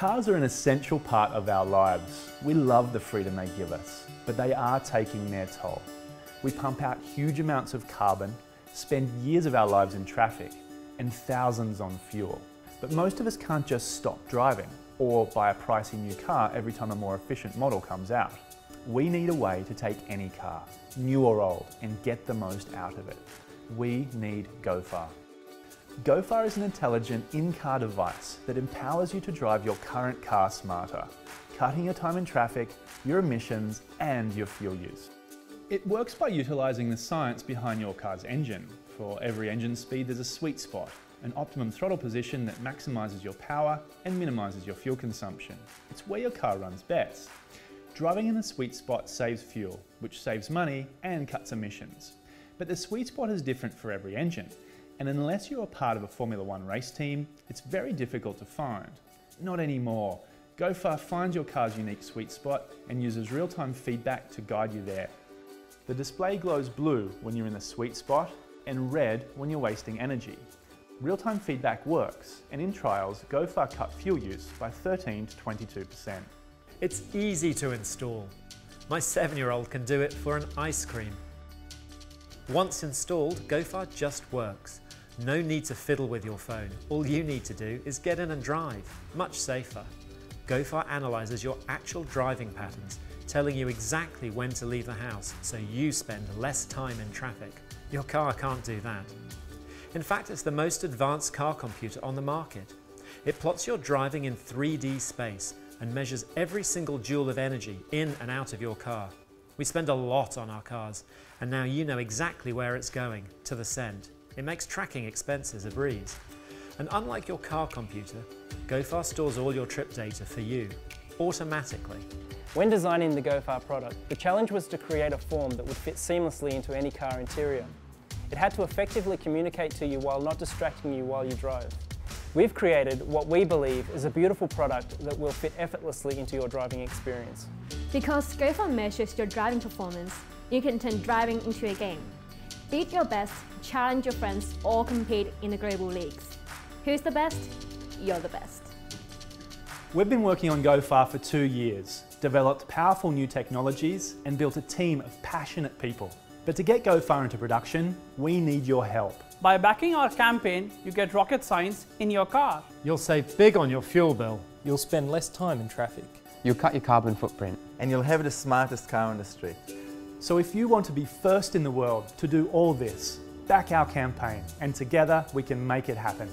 Cars are an essential part of our lives. We love the freedom they give us, but they are taking their toll. We pump out huge amounts of carbon, spend years of our lives in traffic, and thousands on fuel. But most of us can't just stop driving or buy a pricey new car every time a more efficient model comes out. We need a way to take any car, new or old, and get the most out of it. We need GoFar. GoFar is an intelligent in-car device that empowers you to drive your current car smarter, cutting your time in traffic, your emissions, and your fuel use. It works by utilising the science behind your car's engine. For every engine speed, there's a sweet spot, an optimum throttle position that maximises your power and minimises your fuel consumption. It's where your car runs best. Driving in the sweet spot saves fuel, which saves money and cuts emissions. But the sweet spot is different for every engine, and unless you're part of a Formula One race team, it's very difficult to find. Not anymore. GoFar finds your car's unique sweet spot and uses real-time feedback to guide you there. The display glows blue when you're in the sweet spot and red when you're wasting energy. Real-time feedback works, and in trials, GoFar cut fuel use by 13 to 22%. It's easy to install. My seven-year-old can do it for an ice cream. Once installed, GoFar just works. No need to fiddle with your phone. All you need to do is get in and drive, much safer. GoFar analyses your actual driving patterns, telling you exactly when to leave the house so you spend less time in traffic. Your car can't do that. In fact, it's the most advanced car computer on the market. It plots your driving in 3D space and measures every single joule of energy in and out of your car. We spend a lot on our cars, and now you know exactly where it's going, to the cent. It makes tracking expenses a breeze. And unlike your car computer, GoFar stores all your trip data for you, automatically. When designing the GoFar product, the challenge was to create a form that would fit seamlessly into any car interior. It had to effectively communicate to you while not distracting you while you drove. We've created what we believe is a beautiful product that will fit effortlessly into your driving experience. Because GoFar measures your driving performance, you can turn driving into a game. Beat your best, challenge your friends, or compete in the global leagues. Who's the best? You're the best. We've been working on GoFar for two years, developed powerful new technologies, and built a team of passionate people. But to get GoFar into production, we need your help. By backing our campaign, you get rocket science in your car. You'll save big on your fuel bill. You'll spend less time in traffic. You'll cut your carbon footprint. And you'll have the smartest car industry. So if you want to be first in the world to do all this, back our campaign and together we can make it happen.